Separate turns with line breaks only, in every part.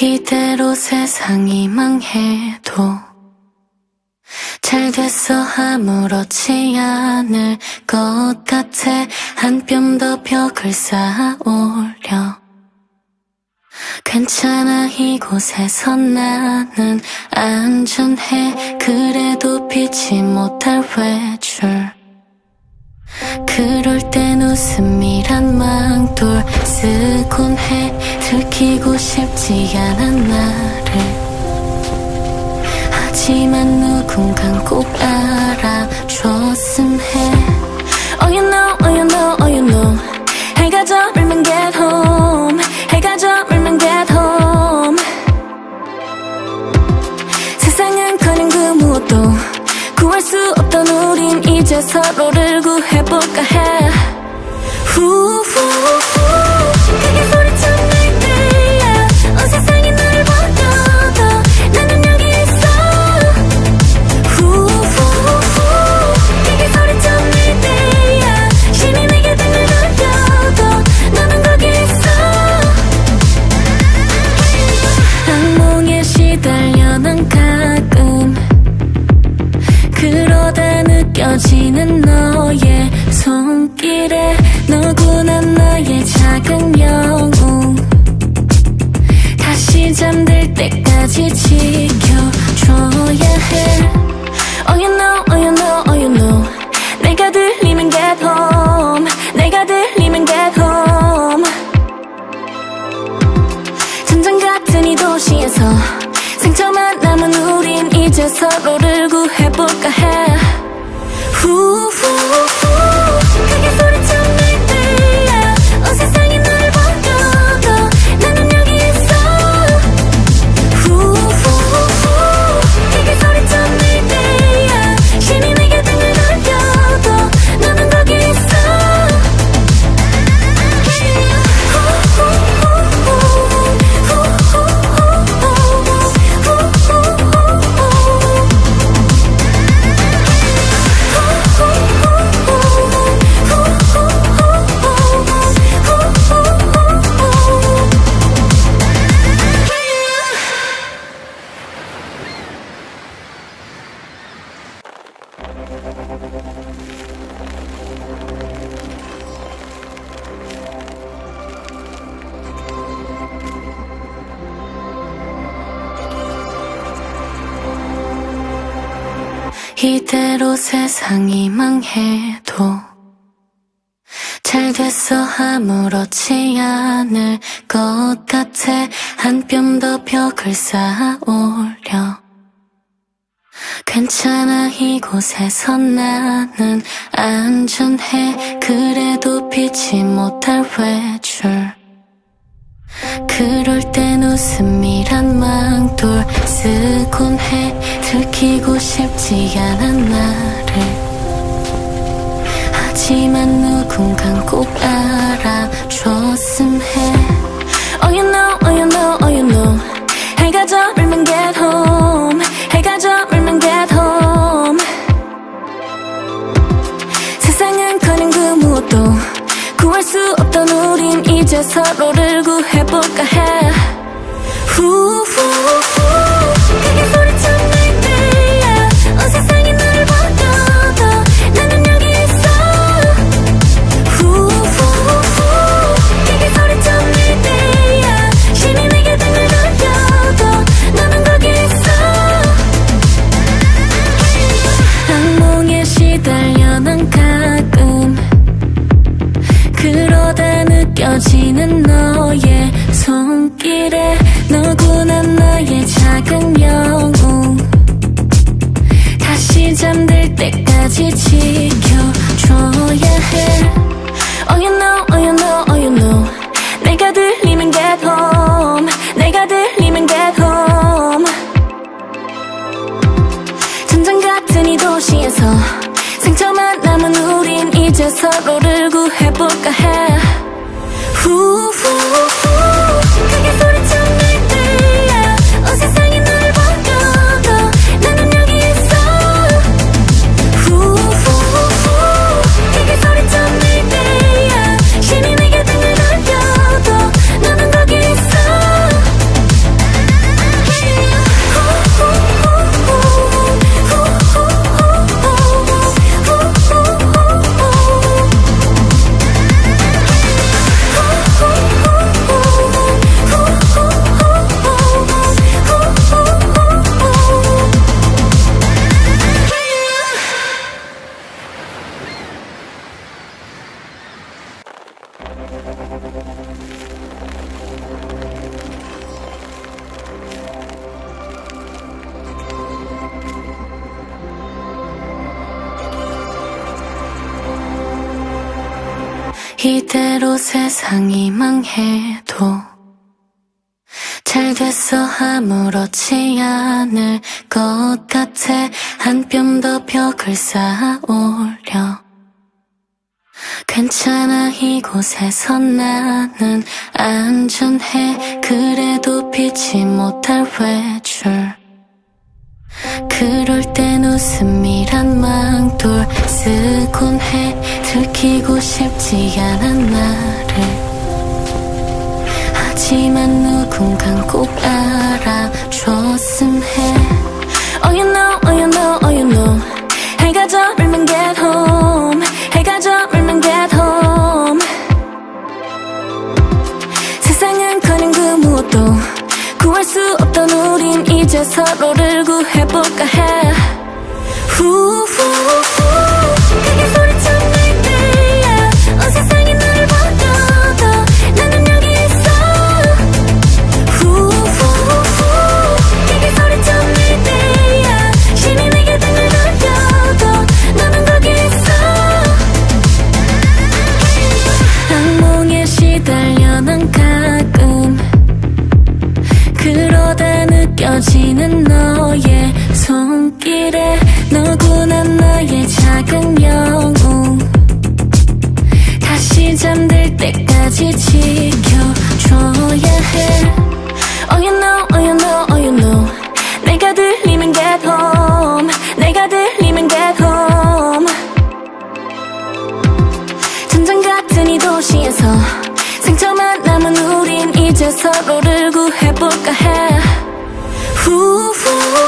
이대로 세상이 망해도 잘 됐어 아무렇지 않을 것 같아. 한 뼘 더 벽을 쌓아 올려 괜찮아 이곳에서 나는 안전해. 그래도 피지 못할 외줄 그럴 땐 웃음이란 망돌 쓰곤 해. 들키고 싶지 않은 나를. 하지만 누군간 꼭 알아줬음 해 서로를 구해볼까 해? 후 후 후 느껴지는 너의 손길에 너구나 나의 작은 영웅. 다시 잠들 때까지 지켜줘야 해. Oh you know, oh you know, oh you know. 내가 들리면 get home 내가 들리면 get home 전장 같은 이 도시에서 상처만 남은 우린 이제 서로를 구해볼까 해 후 세상이 망해도 잘 됐어 아무렇지 않을 것 같아. 한 뼘 더 벽을 쌓아 올려. 괜찮아 이곳에서 나는 안전해. 그래도 피지 못할 외줄 그럴 땐 웃음이란 망돌 쓰곤 해. 들키고 싶지 않은 나를. 하지만 누군간 꼭 알아줬음 해. Oh you know, oh you know, oh you know. 해가 저물면 get 이제 서로를 구해볼까 해. 후후후 이대로 세상이 망해도 잘 됐어 아무렇지 않을 것 같아. 한 뼘 더 벽을 쌓아 올려. 괜찮아 이곳에서 나는 안전해. 그래도 피치 못할 외줄 그럴 땐 웃음이란 망돌 쓰곤 해. 들키고 싶지 않은 나를. 하지만 누군간 꼭 알아줬음 해. Oh you know, oh you know, oh you know. 해가 저물면 get 우린 이제 서로를 구해볼까 해. 후후후 작은 영웅 다시 잠들 때까지 지켜줘야 해. Oh you know, oh you know, oh you know. 내가 들리면 get home 내가 들리면 get home 전장 같은 이 도시에서 상처만 남은 우린 이제 서로를 구해볼까 해. 후후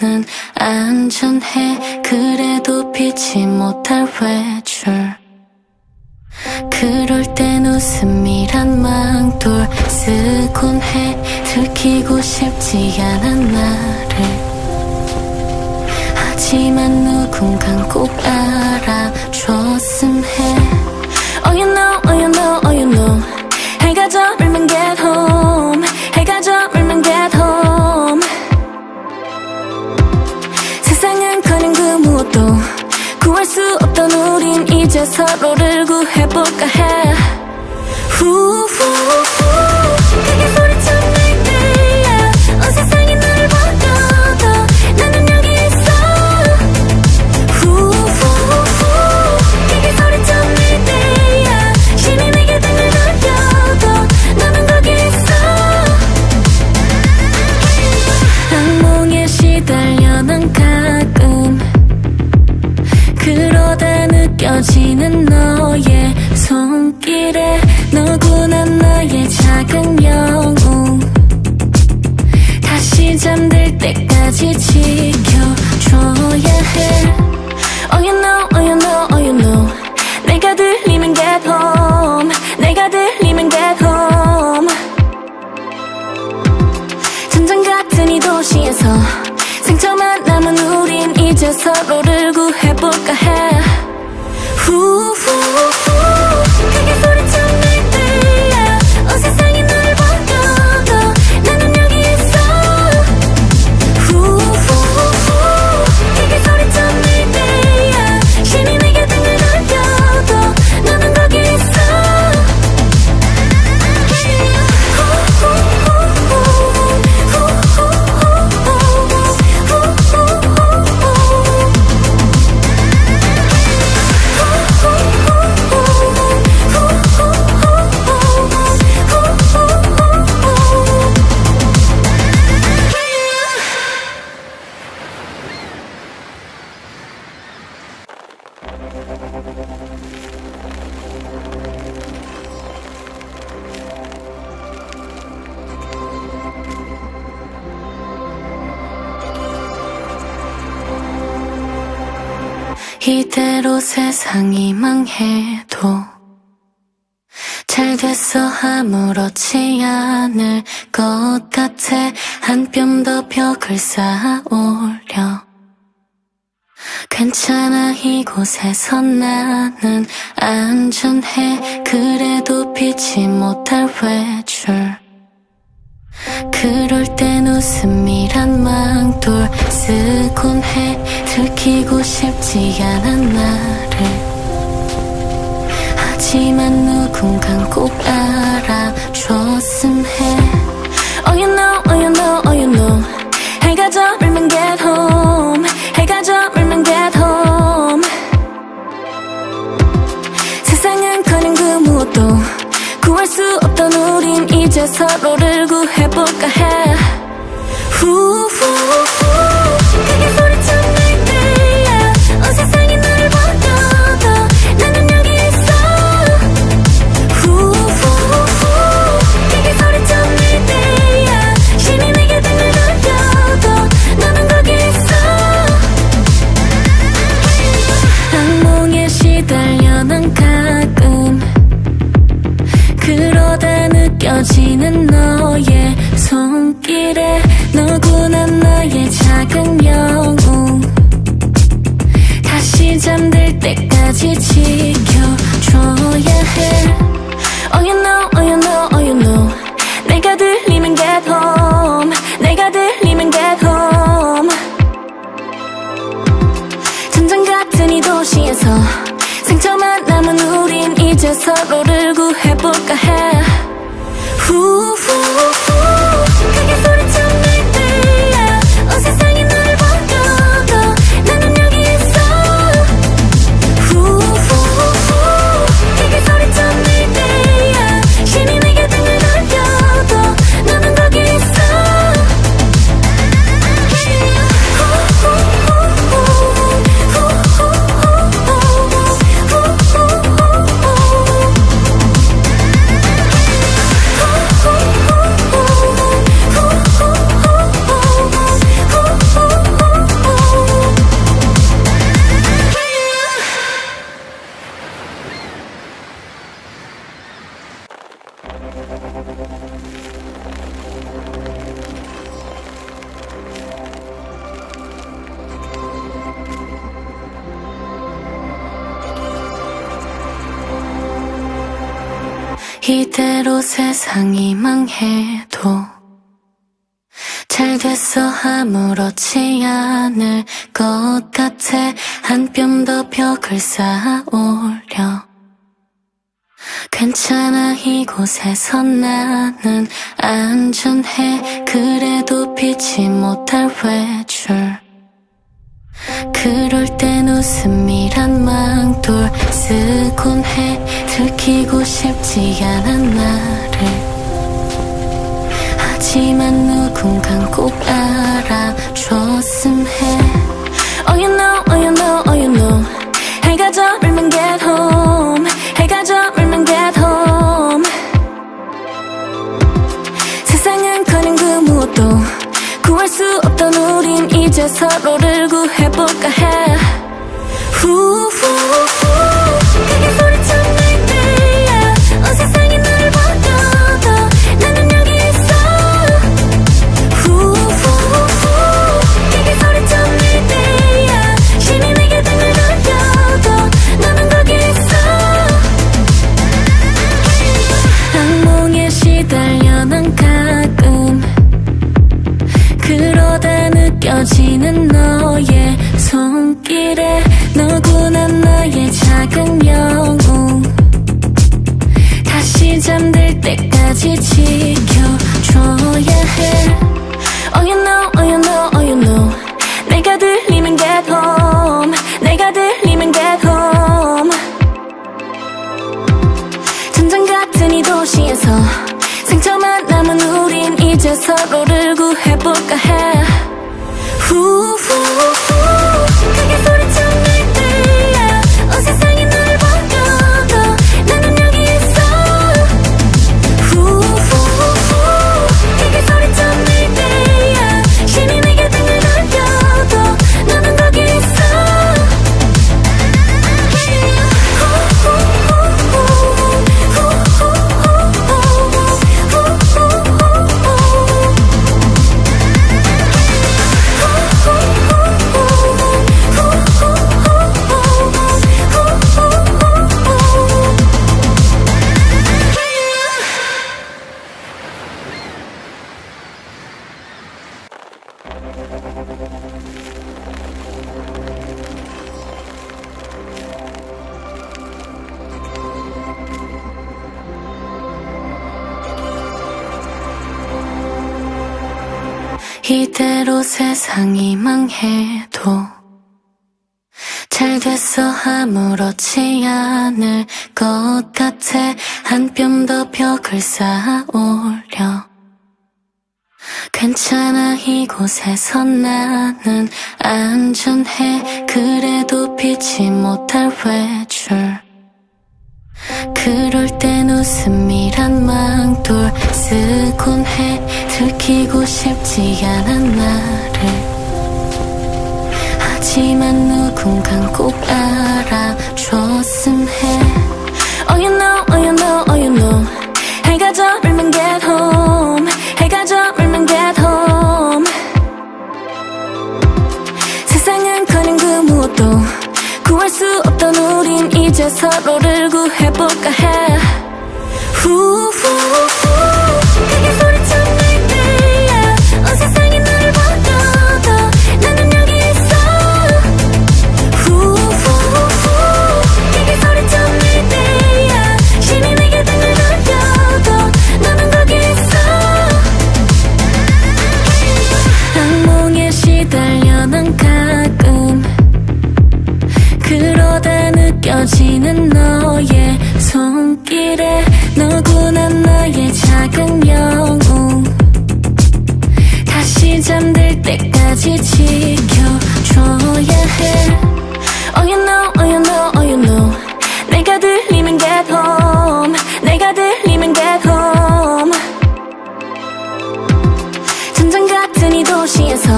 는 안전해. 그래도 피치 못할 외줄 그럴 땐 웃음이란 망돌 쓰곤 해. 들키고 싶지 않은 나를 하지만 누군간 꼭 알아줬음 해 이제 서로를 구해볼까 해. 후후 아무렇지 않을 것 같아. 한 뼘 더 벽을 쌓아올려. 괜찮아 이곳에서 나는 안전해. 그래도 피치 못할 외출 그럴 땐 웃음이란 망돌 쓰곤 해. 들키고 싶지 않은 나를 하지만 누군간 꼭 알아줬음 해. Oh you know, oh you know, oh you know. 해가 저물면 get home. 해가 저물면 get home. 세상은 커녕 그 무엇도 구할 수 없던 우린 이제 서로를 구해볼까 해. 후후후 손길에 너구나 나의 작은 영웅. 다시 잠들 때까지 지켜줘야 해. Oh you know, oh you know, oh you know. 내가 들리면 get home 내가 들리면 get home 전장 같은 이 도시에서 상처만 남은 우린 이제 서로를 구해볼까 해 후후후 크게 소리쳐 날때 망해도 잘 됐어 아무렇지 않을 것 같아. 한 뼘 더 벽을 쌓아 올려. 괜찮아 이곳에서 나는 안전해. 그래도 피치 못할 외출 그럴 땐 웃음이란 망돌 쓰곤 해. 들키고 싶지 않은 나를 하지만 누군간 꼭 알아줬음 해. Oh you know, oh you know, oh you know. 해가 저물면 get home. 해가 저물면 get home. 세상은 커녕 그 무엇도 구할 수 없던 우린 이제 서로를 구해볼까 해. 후후후 안전해. 그래도 피지 못할 외줄 그럴 땐 웃음이란 망돌 쓰곤 해. 들키고 싶지 않은 나를. 하지만 누군간 꼭 알아줬음 해 서로를 구해볼까 해. 후후 느껴지는 너의 손길에 너구나 나의 작은 영웅. 다시 잠들 때까지 지켜줘야 해. Oh you know, oh you know, oh you know. 내가 들리면 get home 내가 들리면 get home 전장 같은 이 도시에서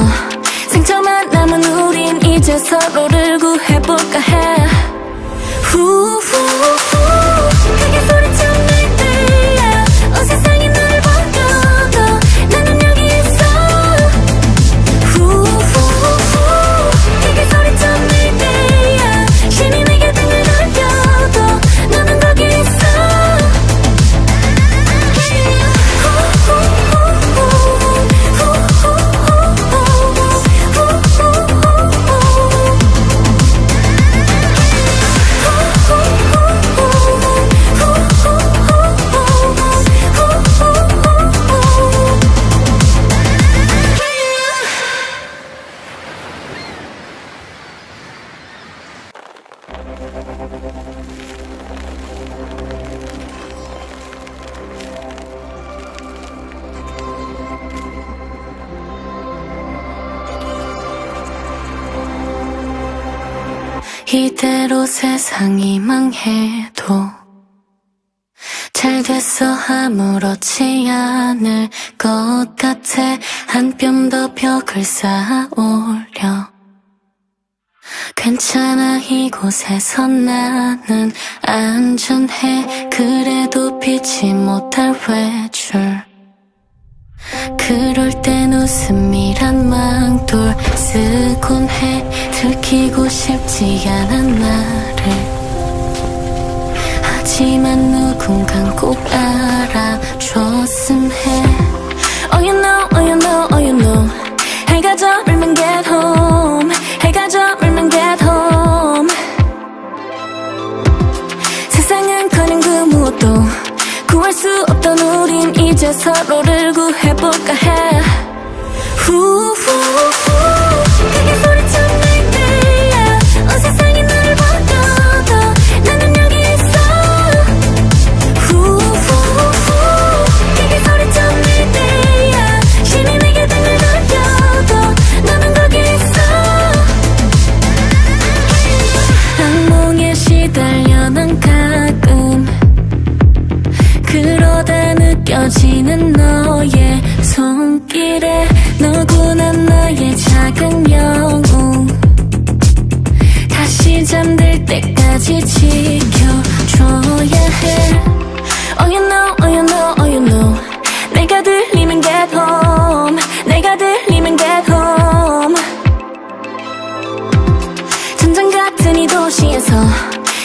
상처만 남은 우린 이제 서로를 구해볼까 해 후후후 세상이 망해도 잘 됐어 아무렇지 않을 것 같아. 한 뼘 더 벽을 쌓아 올려 괜찮아 이곳에서 나는 안전해. 그래도 피지 못할 외줄 그럴 땐 웃음이란 망돌 쓰곤 해 들키고 싶지 않은 나를. 하지만 누군간 꼭 알아줬음 해. Oh you know, oh you know, oh you know. 해가 저물면 get 이제 서로를 구해볼까 해. 후 후 후 느껴지는 너의 손길에 누구나 나의 작은 영웅. 다시 잠들 때까지 지켜줘야 해. Oh you know, oh you know, oh you know. 내가 들리면 get home 내가 들리면 get home 전쟁 같은 이 도시에서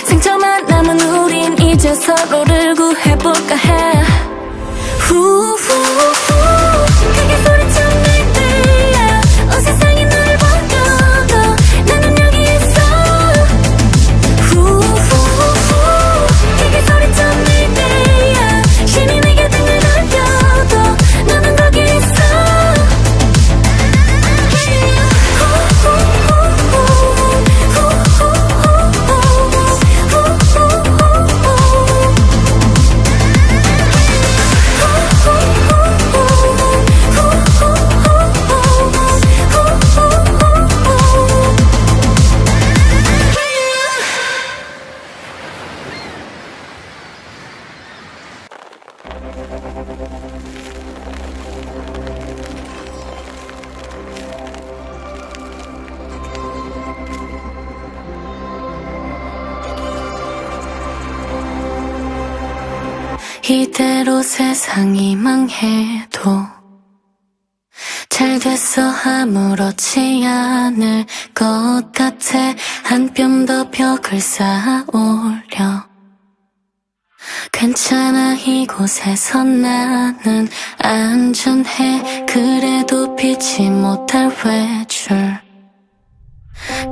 상처만 남은 우린 이제 서로를 구해볼까 해. 呼呼呼看 세상이 망해도 잘 됐어 아무렇지 않을 것 같아. 한 뼘 더 벽을 쌓아 올려. 괜찮아 이곳에서 나는 안전해. 그래도 피치 못할 외출.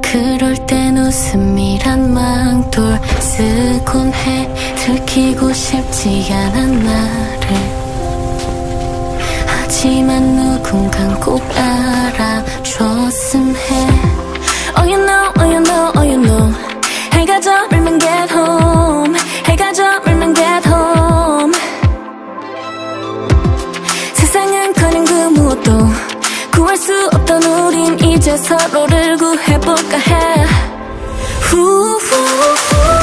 그럴 땐 웃음이란 망돌 쓰곤 해 들키고 싶지 않은 나를. 하지만 누군간 꼭 알아줬음 해 Oh you know, oh you know, oh you know. 해가 저물면 get home. 해가 저물면 get home. 세상은 커녕 그 무엇도 구할 수 없던 우린 이제 서로를 구해볼까 해. 후후후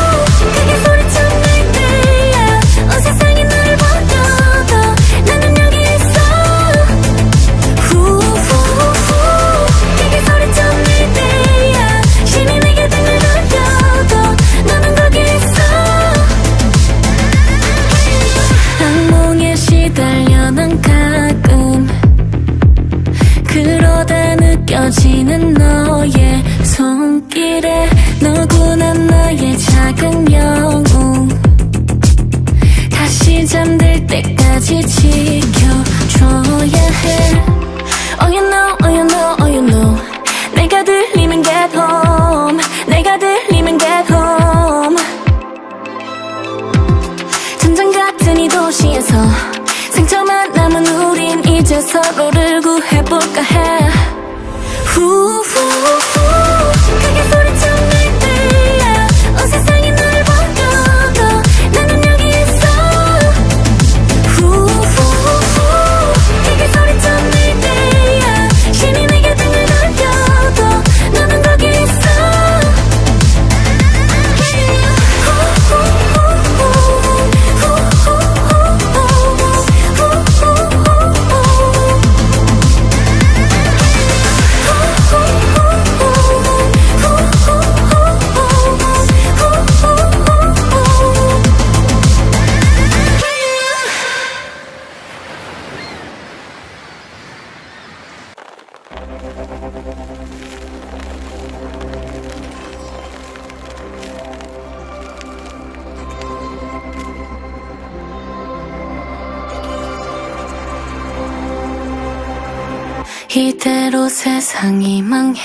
서로를 구해볼까 해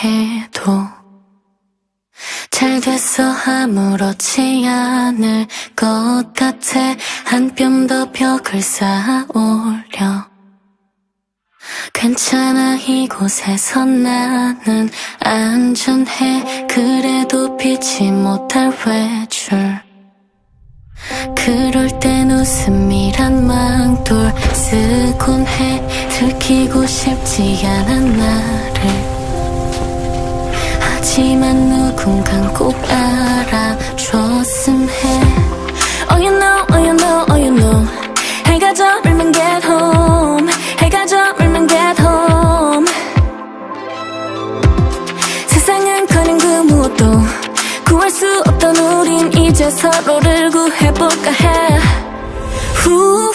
해도 잘 됐어 아무렇지 않을 것 같아. 한 뼘 더 벽을 쌓아 올려. 괜찮아 이곳에서 나는 안전해. 그래도 피치 못할 외출 그럴 땐 웃음이란 망돌 쓰곤 해. 들키고 싶지 않은 나를 하지만 누군간 꼭 알아줬음 해. Oh you know, oh you know, oh you know. 해가 저물면 get home 해가 저물면 get home 세상은 커녕 그 무엇도 구할 수 없던 우린 이제 서로를 구해볼까 해. 후후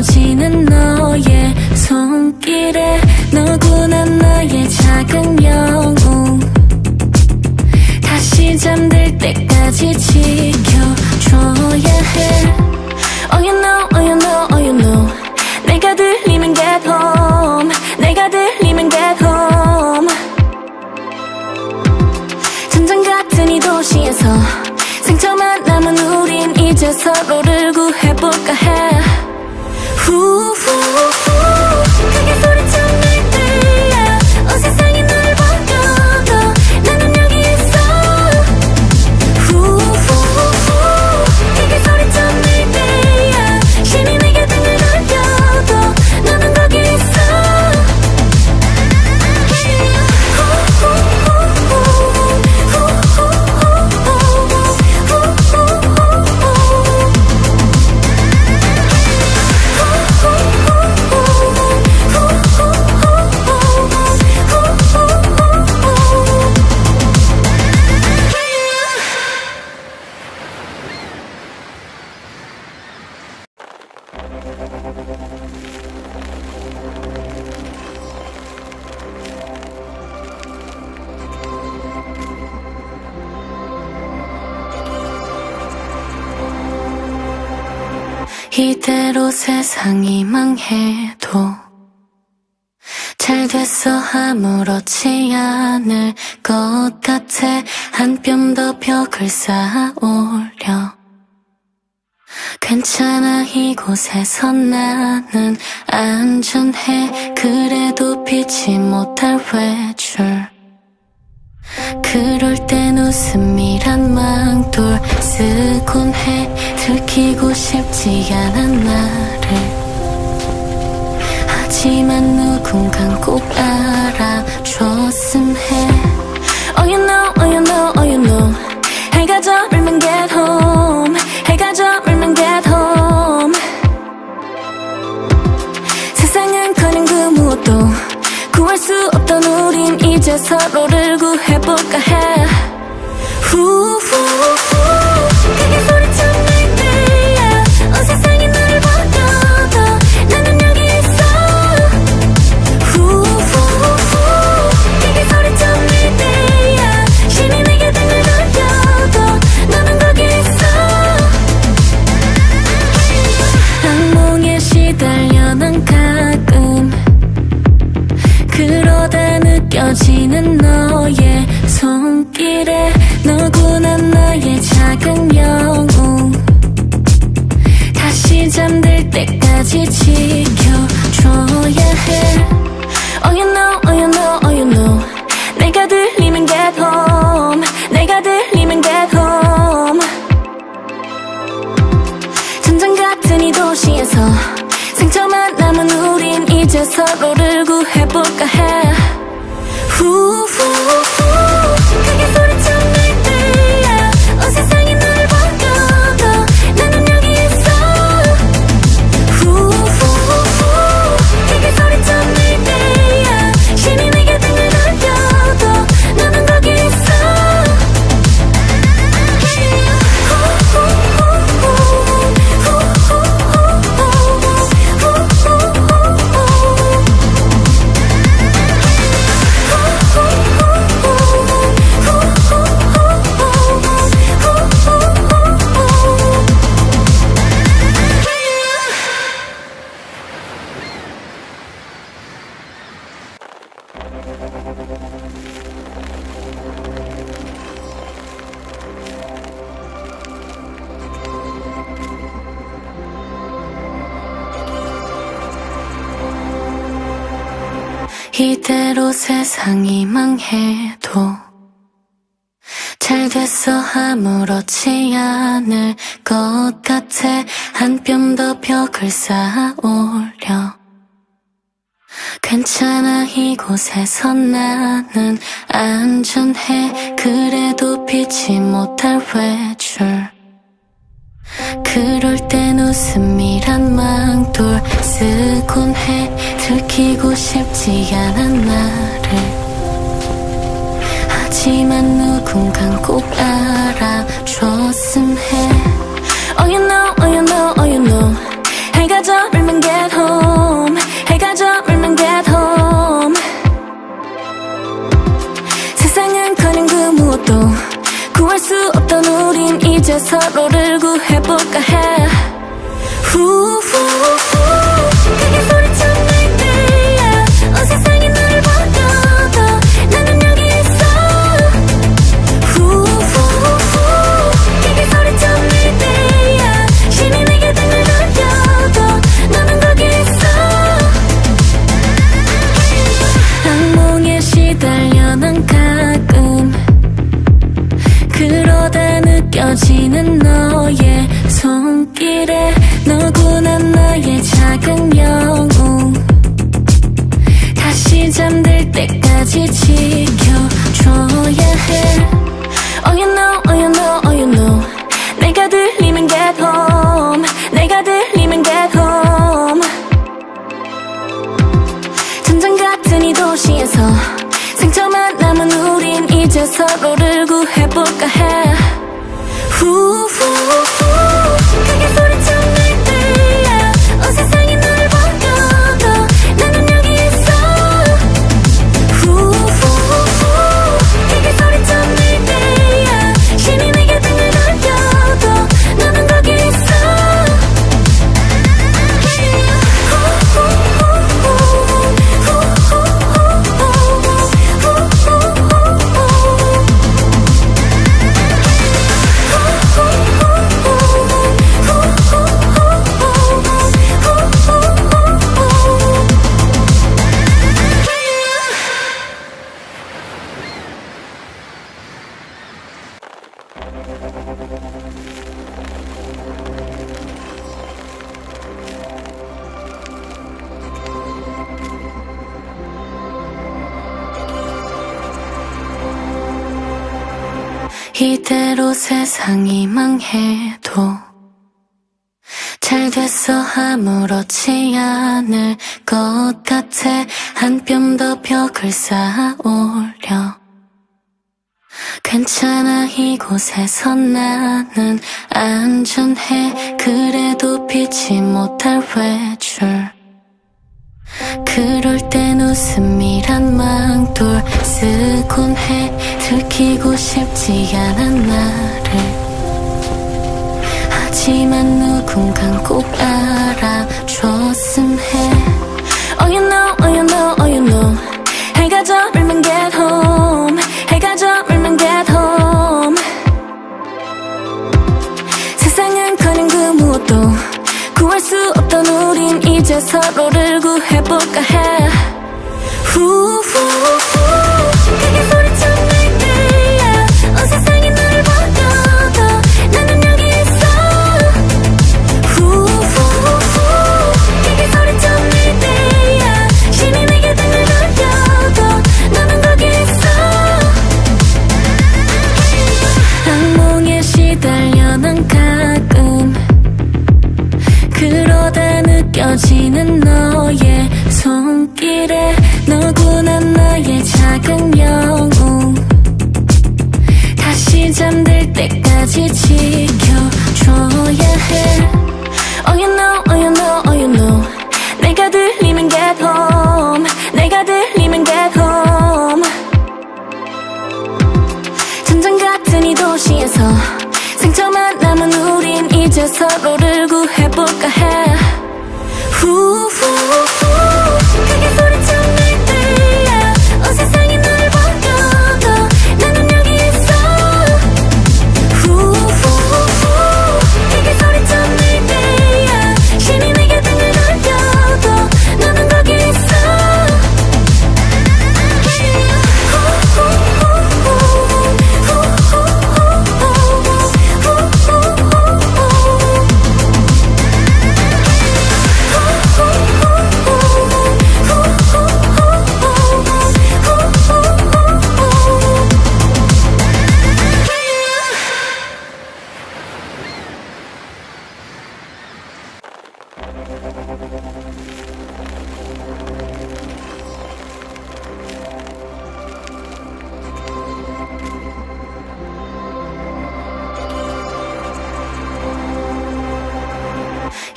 느껴지는 너의 손길에 너구나 나의 작은 영웅 다시 잠들 때까지 지켜줘야 해. Oh you know, oh you know, oh you know. 내가 들리면 get home 내가 들리면 get home 전장 같은 이 도시에서 상처만 남은 우린 이제 서로를 구해볼까 해 후 아무렇지 않을 것 같아. 한 뼘 더 벽을 쌓아 올려. 괜찮아 이곳에서 나는 안전해. 그래도 피치 못할 외줄. 그럴 땐 웃음이란 망돌 쓰곤 해. 들키고 싶지 않은 나를 하지만 누군간 꼭 알아 줬음 해 이대로 세상이 망해도 잘 됐어 아무렇지 않을 것 같아. 한 뼘 더 벽을 쌓아 올려 괜찮아 이곳에서 나는 안전해. 그래도 피치 못할 외줄 그럴 땐 웃음이란 망돌 쓰곤 해. 들키고 싶지 않은 나를. 하지만 누군간 꼭 알아줬음 해. Oh you know, oh you know, oh you know. 해가 저물 이제 서로를 구해볼까 해. 후후후 때까지 지켜줘야 해. Oh you know, oh you know, oh you know. 내가 들리면 get home 내가 들리면 get home 전장 같은 이 도시에서 상처만 남은 우린 이제 서로를 구해볼까 해. 후후 망해도 잘 됐어 아무렇지 않을 것 같아. 한 뼘 더 벽을 쌓아 올려. 괜찮아 이곳에서 나는 안전해. 그래도 피치 못할 외줄. 그럴 땐 웃음이란 망돌 쓰곤 해. 들키고 싶지 않은 나를 하지만 누군간 꼭 알아줬음 해. Oh you know, oh you know, oh you know. 해가 저물면 get home. 해가 저물면 get home. 세상은 커녕 그 무엇도 구할 수 없던 우린 이제 서로를 구해볼까 해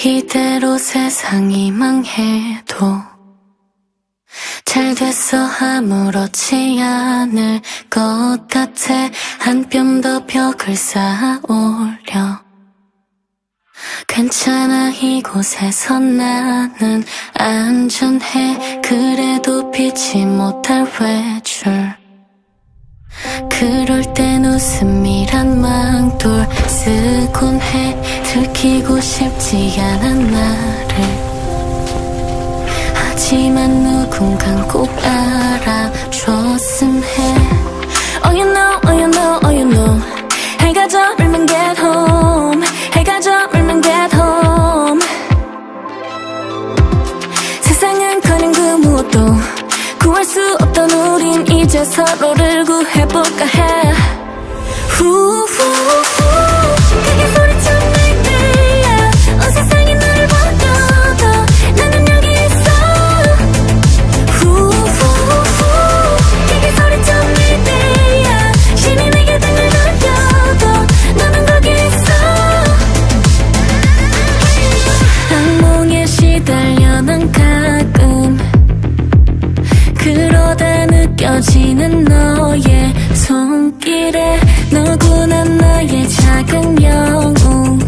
이대로 세상이 망해도 잘 됐어 아무렇지 않을 것 같아. 한 뼘 더 벽을 쌓아 올려. 괜찮아 이곳에서 나는 안전해. 그래도 피치 못할 외줄 그럴 땐 웃음이란 망돌 쓰곤 해 들키고 싶지 않은 나를. 하지만 누군간 꼭 알아줬음 해. Oh you know, oh you know, oh you know. 해가 저물면 get home 이제 서로를 구해볼까 해. 후 후 후 손길에 너구나 나의 작은 영웅.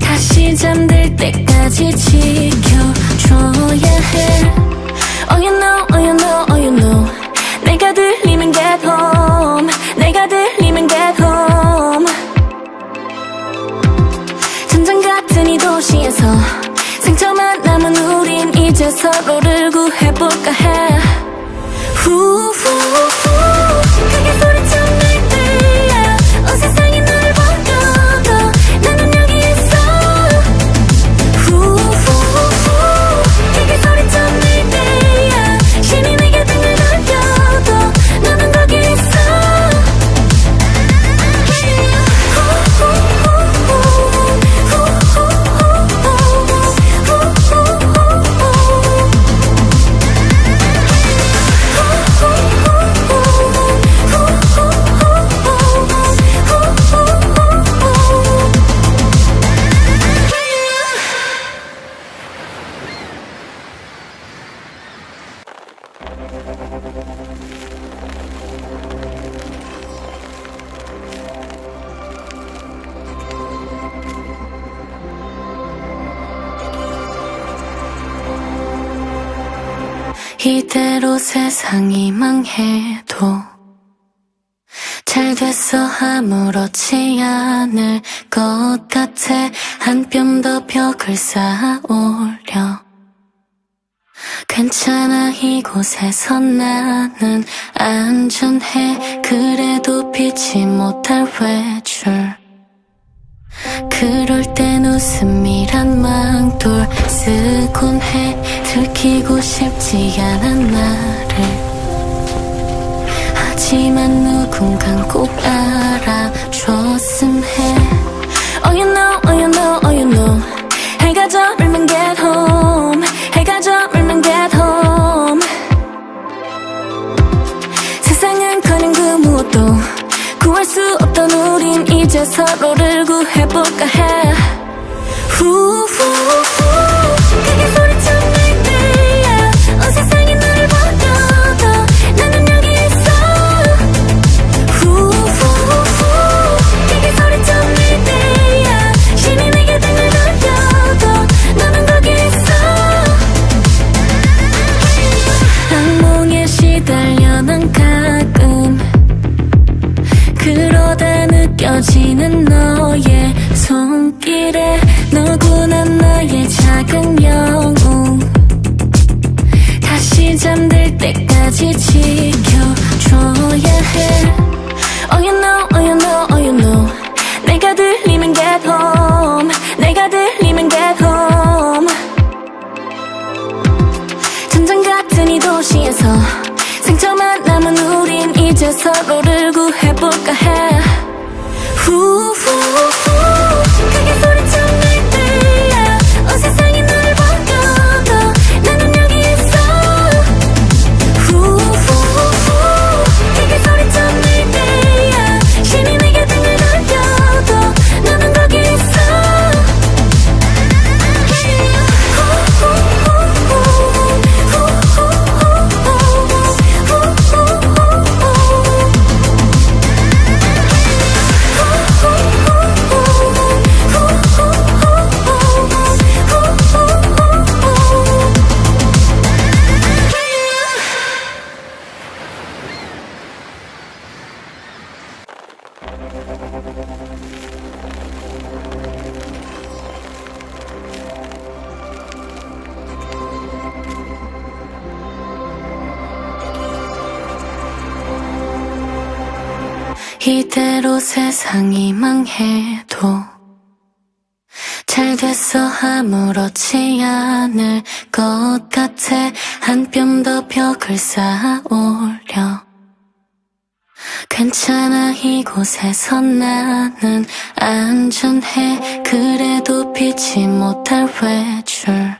다시 잠들 때까지 지켜줘야 해. Oh you know, oh you know, oh you know. 내가 들리면 get home 내가 들리면 get home 전장 같은 이 도시에서 상처만 남은 우린 이제 서로를 구해볼까 해. 후후 세상이 망해도 잘 됐어 아무렇지 않을 것 같아. 한 뼘 더 벽을 쌓아 올려 괜찮아 이곳에서 나는 안전해. 그래도 피지 못할 외줄. 그럴 땐 웃음이란 망돌 쓰곤 해. 들키고 싶지 않은 나 를 하지만 누군간 꼭 알아줬음 해. Oh you know, oh you know, oh you know. 해가 저물면 get home. 해가 저물면 get home. 세상은 커녕 그 무엇도 구할 수 없던 우린 이제 서로를 구해볼까 해. 후후후 아무렇지 않을 것 같아. 한 뼘 더 벽을 쌓아올려 괜찮아 이곳에서 나는 안전해. 그래도 피지 못할 외줄.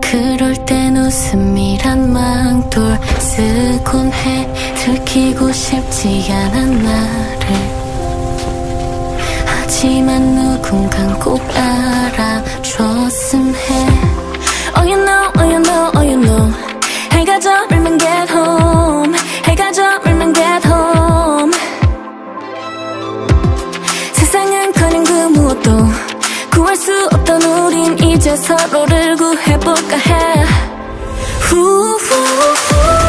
그럴 땐 웃음이란 망돌 쓰곤 해. 들키고 싶지 않은 나를. 하지만 누군간 꼭 알아 줬음 해. Oh you know, oh you know, oh you know. 해가 저물면 get home. 해가 저물면 get home. 세상은 커녕 그 무엇도 구할 수 없던 우린 이제 서로를 구해볼까 해. 후후후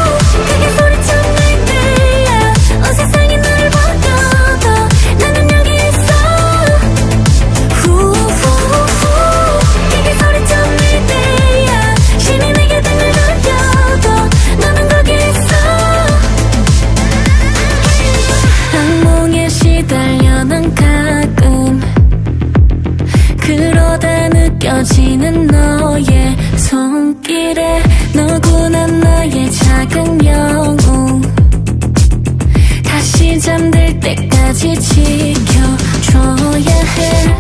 때까지 지켜줘야 해.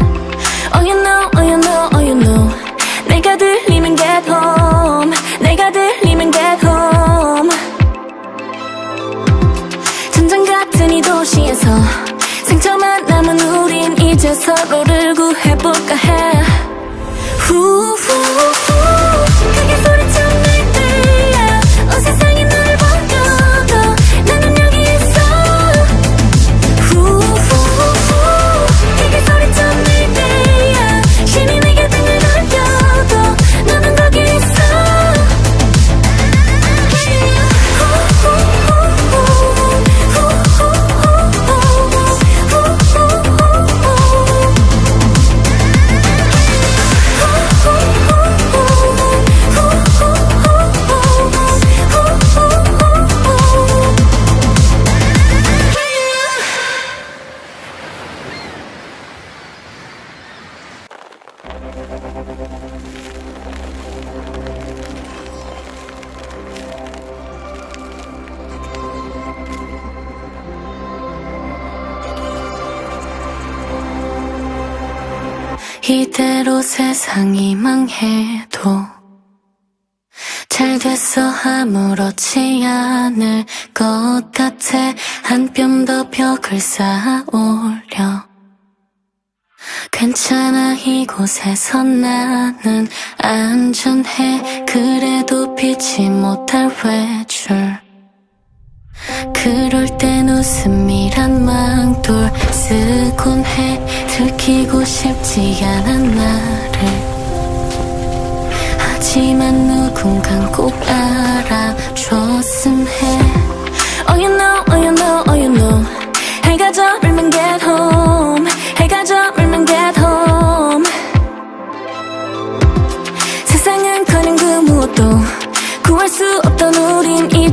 Oh you know, oh you know, oh you know. 내가 들리면 get home 내가 들리면 get home 전장 같은 이 도시에서 상처만 남은 우린 이제 서로를 구해볼까 해. 후후후. 크게 소리 이곳에서 나는 안전해. 그래도 피치 못할 외줄 그럴 땐 웃음이란 망돌 쓰곤 해. 들키고 싶지 않은 나를. 하지만 누군간 꼭 알아줬음 해. Oh you know, oh you know, oh you know. 해가 저물면 get home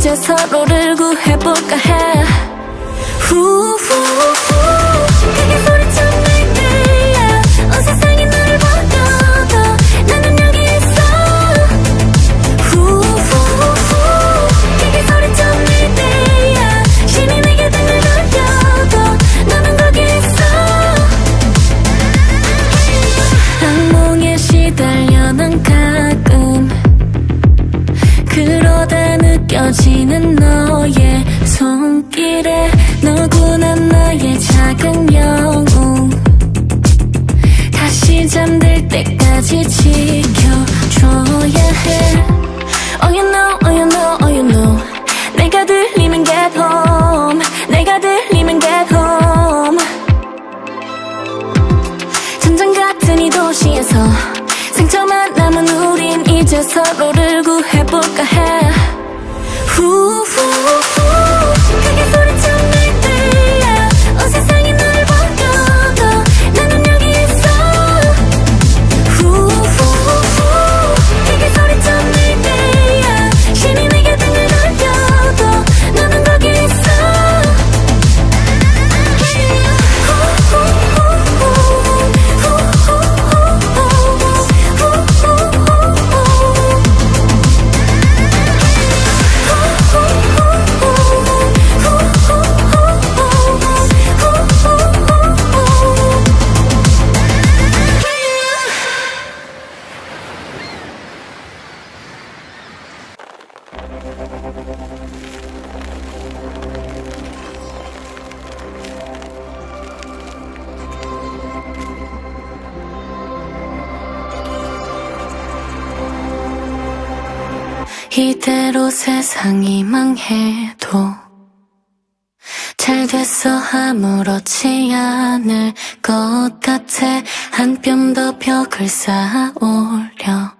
이제 서로를 구해볼까 해. 후후 세상이 망해도 잘 됐어 아무렇지 않을 것 같아. 한 뼘 더 벽을 쌓아 올려.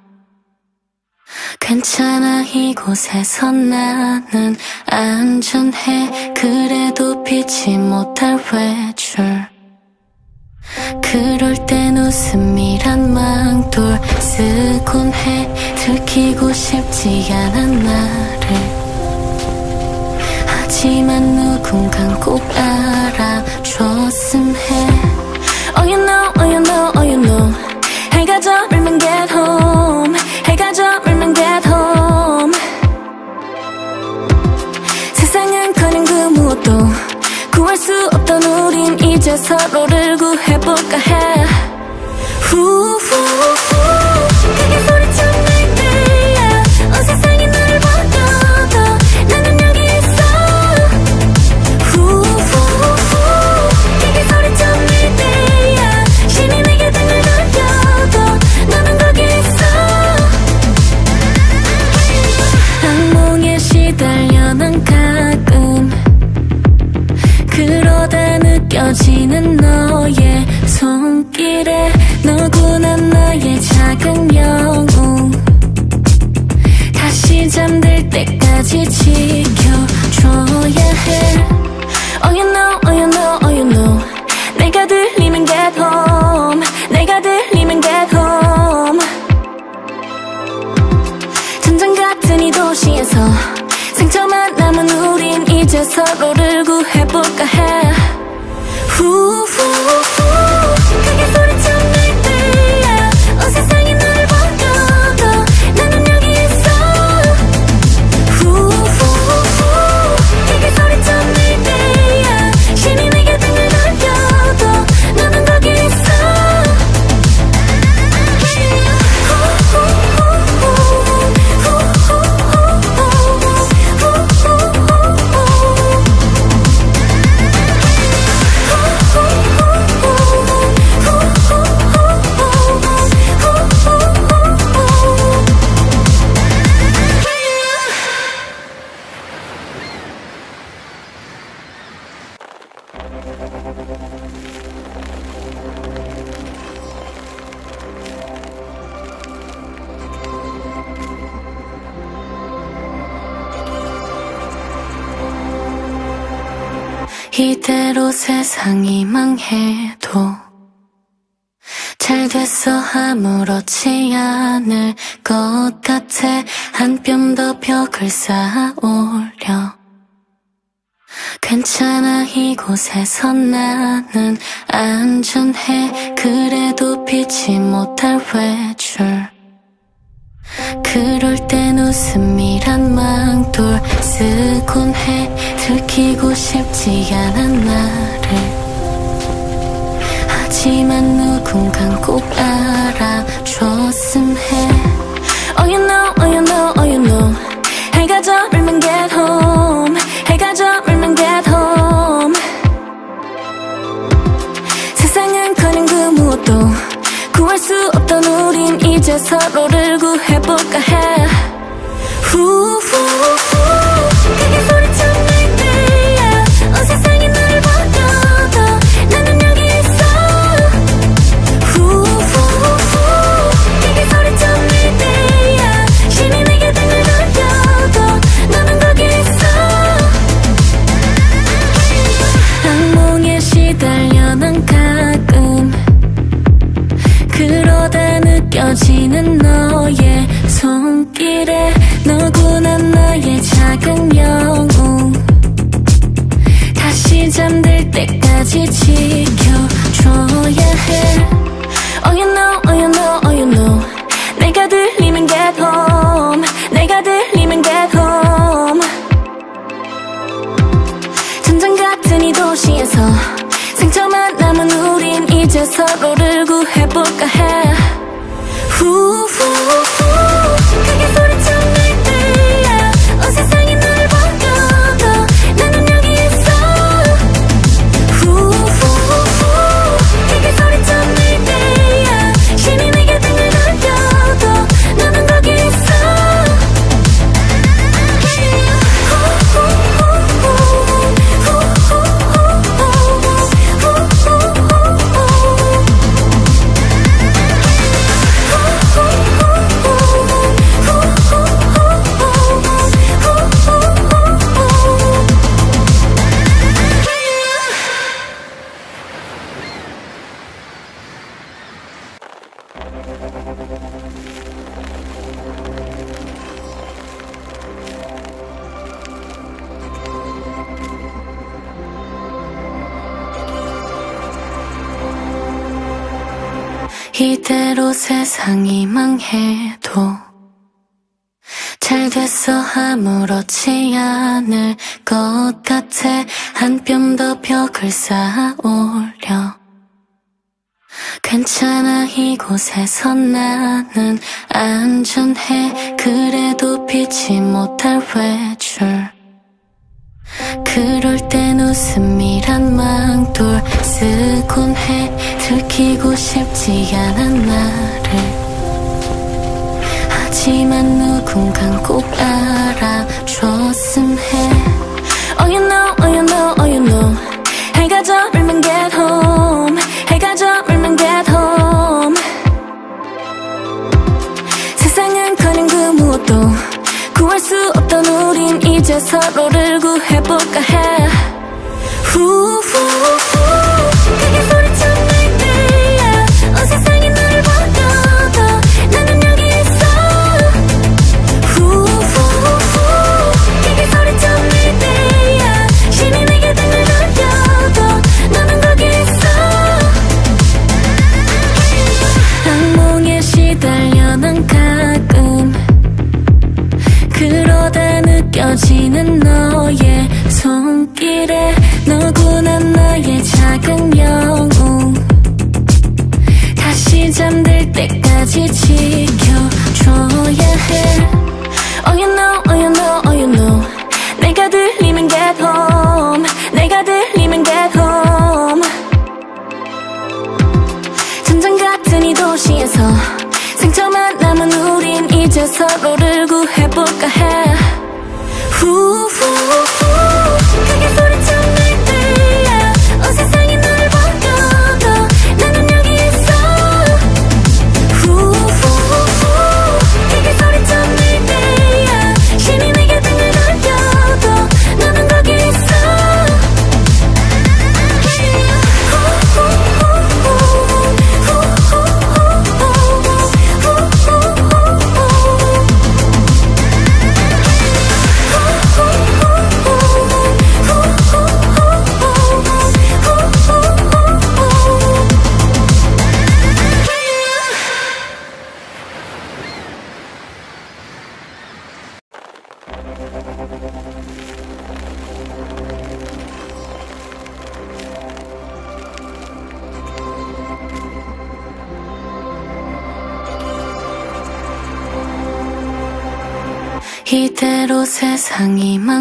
괜찮아 이곳에서 나는 안전해. 그래도 피치 못할 외줄. 그럴 땐 웃음이란 망돌 쓰곤 해. 들키고 싶지 않은 나를 하지만 누군간 꼭 알아줬음 해. Oh you know, oh you know, oh you know. 해가 저물면 get home. 해가 저물면 get home. 세상은 커녕 그 무엇도 구할 수 없던 우린 이제 서로를 구해볼까 해. 후후후 같이 지켜줘야 해. Oh you know, oh you know, oh you know. 내가 들리면 get home 내가 들리면 get home 전쟁 같은 이 도시에서 상처만 남은 우린 이제 서로를 구해볼까 해. 후후후. 망해도 잘 됐어 아무렇지 않을 것 같아. 한 뼘 더 벽을 쌓아 올려. 괜찮아 이곳에서 나는 안전해. 그래도 피치 못할 외줄. 그럴 땐 웃음이란 망돌 쓰곤 해. 들키고 싶지 않은 나를 하지만 누군간 꼭 알아줬음 해. Oh you know, oh you know, oh you know. 해가 저물면 get home 해가 저물면 get home 세상은 커녕 그 무엇도 구할 수 없던 우린 이제 서로를 구해볼까 해. 후후 느껴지는 너의 손길에 너구나 나의 작은 영웅. 다시 잠들 때까지 지켜줘야 해. Oh you know, oh you know, oh you know. 내가 들리면 get home 내가 들리면 get home 전장 같은 이 도시에서 상처만 남은 우린 이제 서로를 구해볼까 해 이대로 해도 잘 됐어 아무렇지 않을 것 같아. 한 뼘 더 벽을 쌓아 올려. 괜찮아 이곳에서 나는 안전해. 그래도 피치 못할 외줄. 그럴 땐 웃음이란 망돌 쓰곤 해. 들키고 싶지 않은 나를 하지만 누군간 꼭 알아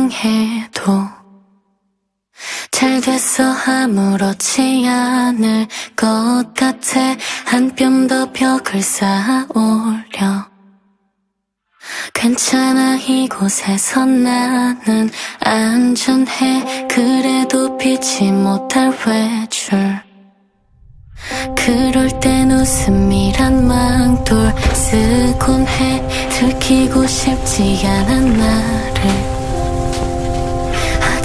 망해도 잘 됐어 아무렇지 않을 것 같아. 한 뼘 더 벽을 쌓아 올려 괜찮아 이곳에서 나는 안전해. 그래도 피지 못할 외줄 그럴 땐 웃음이란 망돌 쓰곤 해. 들키고 싶지 않은 나를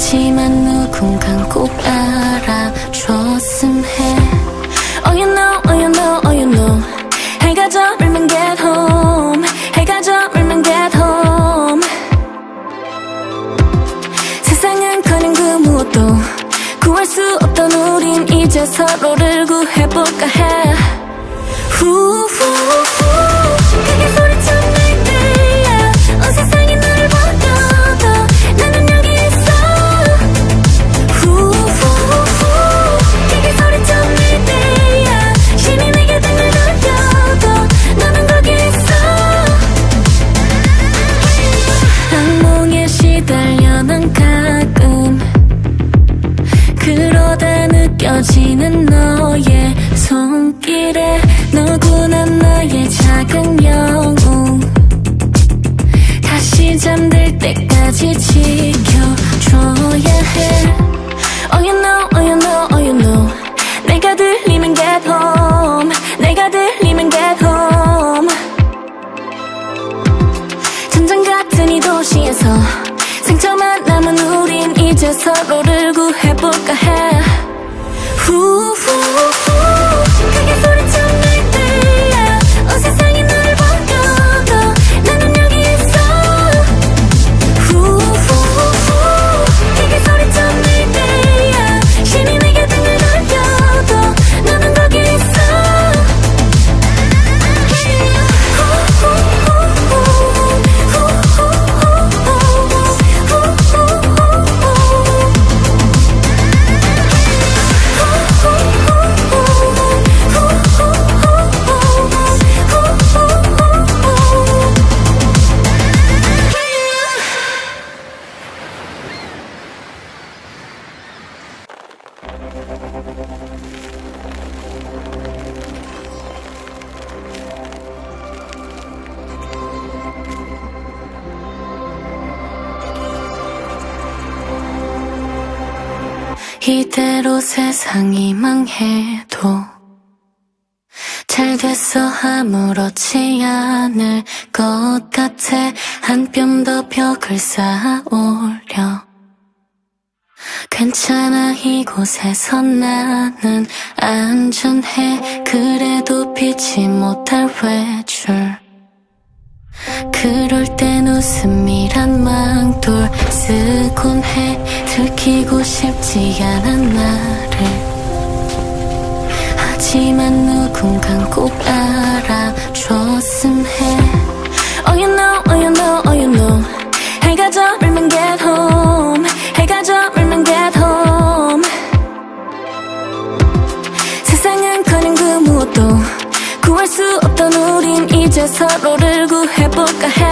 하지만 누군간 꼭 알아줬음 해. Oh you know, oh you know, oh you know. 해가 저물면 get home. 해가 저물면 get home. 세상은 커녕 그 무엇도 구할 수 없던 우린 이제 서로를 구해볼까 해. 후후후 손길에 너구나 나의 작은 영웅. 다시 잠들 때까지 지켜줘야 해. Oh you know, oh you know, oh you know. 내가 들리면 get home. 내가 들리면 get home. 전장 같은 이 도시에서 상처만 남은 우린 이제 서로를 구해볼까 해. 후후후 세상이 망해도 잘 됐어 아무렇지 않을 것 같아. 한 뼘 더 벽을 쌓아 올려 괜찮아 이곳에서 나는 안전해. 그래도 피지 못할 외줄. 그럴 땐 웃음이란 망돌 쓰곤 해. 들키고 싶지 않은 나를 하지만 누군간 꼭 알아줬음 해 Oh you know, oh you know, oh you know. 해가 저물면 get home 해가 저물면 get home 세상은 커녕 그 무엇도 구할 수 없던 우린 이제 서로를 구해볼까 해